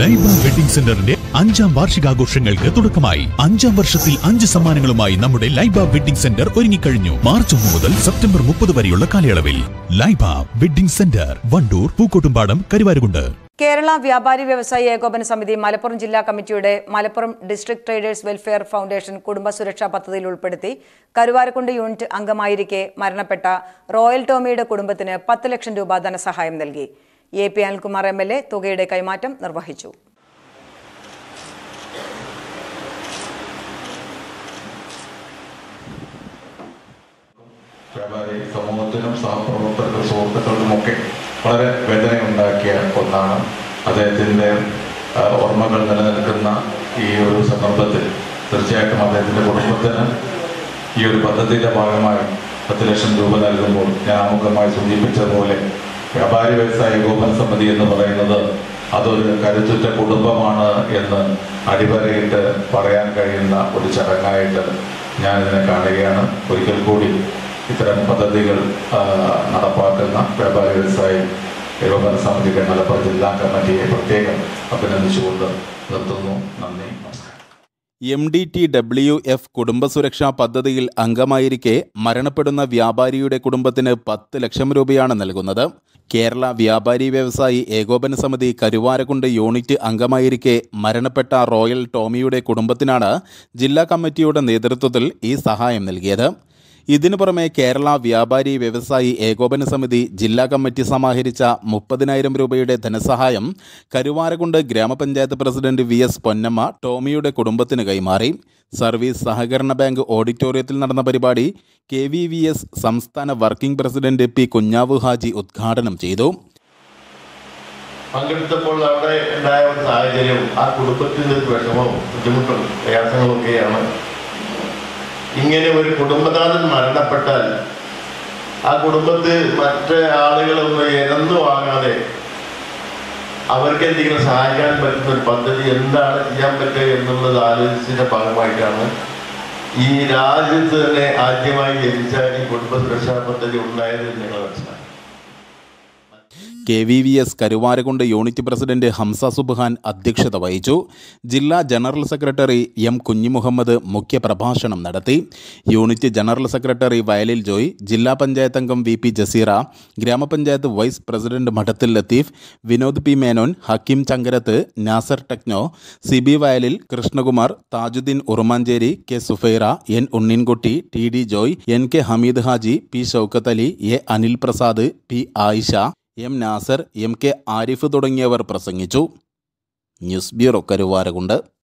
Laiba wedding സെന്ററിന്റെ അഞ്ചാം വാർഷികാഘോഷങ്ങൾക്ക് തുടക്കമായി. അഞ്ചാം വർഷത്തിൽ അഞ്ച് സമ്മാനങ്ങളുമായി നമ്മുടെ ലൈബ വെഡിംഗ് സെന്റർ ഒരുങ്ങിക്കഴിഞ്ഞു. മാർച്ച് ഒന്ന് മുതൽ സെപ്റ്റംബർ മുപ്പത് വരെയുള്ള കാലയളവിൽ. Laiba wedding centre Vandoor Pookkottumpadam Karuvarakundu. Kerala Vyapari Vyavasayi Ekopana Samithi Malappuram ജില്ലാ കമ്മിറ്റിയുടെ Malappuram district traders welfare foundation കുടുംബ സുരക്ഷാ പദ്ധതിയിൽ ഉൾപ്പെടുത്തി കരുവാരക്കുണ്ട് യൂണിറ്റ് അംഗമായിരിക്കെ മരണപ്പെട്ട റോയൽ ടോമിയുടെ കുടുംബത്തിന് പത്ത് ലക്ഷം രൂപ ധനസഹായം നൽകി. A P Anilkumar M L A തുകയുടെ കൈമാറ്റം നിർവഹിച്ചു. സമൂഹത്തിനും സഹപ്രവർത്തകർക്കും സുഹൃത്തുക്കൾക്കുമൊക്കെ വളരെ വേദനയുണ്ടാക്കിയ ഒന്നാണ് അദ്ദേഹത്തിന്റെ ഓർമ്മകൾ നിലനിൽക്കുന്ന ഈ ഒരു സന്ദർഭത്തിൽ. തീർച്ചയായിട്ടും അദ്ദേഹത്തിന്റെ കുടുംബത്തിന് ഈ ഒരു പദ്ധതിയുടെ ഭാഗമായി പത്ത് ലക്ഷം രൂപ നൽകുമ്പോൾ ഞാൻ ആമുഖമായി സൂചിപ്പിച്ചതുപോലെ വ്യാപാരി വ്യവസായ ഏകോപന സമിതി എന്ന് പറയുന്നത് അതൊരു കരുത്തുറ്റ കുടുംബമാണ് എന്ന് അടിവരയിട്ട് പറയാൻ കഴിയുന്ന ഒരു ചടങ്ങായിട്ട് ഞാനിതിനെ കാണുകയാണ്. ഒരിക്കൽ കൂടി ഇത്തരം പദ്ധതികൾ നടപ്പാക്കുന്ന വ്യാപാരി വ്യവസായി ഏകോപന സമിതിയുടെ മലപ്പുറം ജില്ലാ കമ്മിറ്റിയെ പ്രത്യേകം അഭിനന്ദിച്ചുകൊണ്ട് നിർത്തുന്നു. നന്ദി M D T W F കുടുംബസുരക്ഷാ പദ്ധതിയിൽ അംഗമായിരിക്കെ മരണപ്പെടുന്ന വ്യാപാരിയുടെ കുടുംബത്തിന് പത്ത് ലക്ഷം രൂപയാണ് നൽകുന്നത്. കേരള വ്യാപാരി വ്യവസായി ഏകോപന സമിതി കരുവാരക്കുണ്ട് യൂണിറ്റ് അംഗമായിരിക്കെ മരണപ്പെട്ട റോയൽ ടോമിയുടെ കുടുംബത്തിനാണ് ജില്ലാ കമ്മിറ്റിയുടെ നേതൃത്വത്തിൽ ഈ സഹായം നൽകിയത്. ഇതിനു പുറമെ കേരള വ്യാപാരി വ്യവസായി ഏകോപന സമിതി ജില്ലാ കമ്മിറ്റി സമാഹരിച്ച മുപ്പതിനായിരം രൂപയുടെ ധനസഹായം Karuvarakundu grama panchayat president V S Ponnamma ടോമിയുടെ കുടുംബത്തിന് കൈമാറി. സർവീസ് സഹകരണ ബാങ്ക് ഓഡിറ്റോറിയത്തിൽ നടന്ന പരിപാടി കെ വി വി എസ് സംസ്ഥാന working president P Kunhavu Haji ഉദ്ഘാടനം ചെയ്തു. പങ്കെടുത്തപ്പോൾ അവിടെ ഉണ്ടായ ഒരു സാഹചര്യം ആ കുടുംബത്തിന്റെ വിഷമവും ബുദ്ധിമുട്ടും പ്രയാസങ്ങളും ഒക്കെയാണ് ഇങ്ങനെ ഒരു കുടുംബനാഥൻ മരണപ്പെട്ടാൽ ആ കുടുംബത്തിൽ മറ്റ് ആളുകളൊന്നും ഇരന്നു വാങ്ങാതെ അവർക്ക് എന്തെങ്കിലും സഹായിക്കാൻ പറ്റുന്ന ഒരു പദ്ധതി എന്താണ് ചെയ്യാൻ പറ്റുക എന്നുള്ളത് ആലോചിച്ചതിന്റെ ഭാഗമായിട്ടാണ് ഈ രാജ്യത്ത് തന്നെ ആദ്യമായി ജനിച്ച ഈ കുടുംബ സുരക്ഷാ പദ്ധതി ഉണ്ടായത് നിങ്ങൾ മനസ്സിലാക്കി. K V V S Karuvarakundu unit president Hamsa Subhan അധ്യക്ഷത വഹിച്ചു. ജില്ലാ ജനറൽ സെക്രട്ടറി എം കുഞ്ഞിമുഹമ്മദ് മുഖ്യപ്രഭാഷണം നടത്തി. യൂണിറ്റ് ജനറൽ സെക്രട്ടറി വയലിൽ ജോയ് ജില്ലാ പഞ്ചായത്ത് അംഗം വി പി ജസീറ ഗ്രാമപഞ്ചായത്ത് vice president Madathil Latheef Vinod P Menon Hakeem Chankarath Nasar Techno C B Vayalil Krishnakumar Thajudheen Urumancheri K Sufaira N Unninkutty T D Joy N K Hameed Haji P Shoukath Ali A Anil Prasad P Ayisha M Nasar M K Arif തുടങ്ങിയവർ പ്രസംഗിച്ചു. News bureau Karuvarakundu.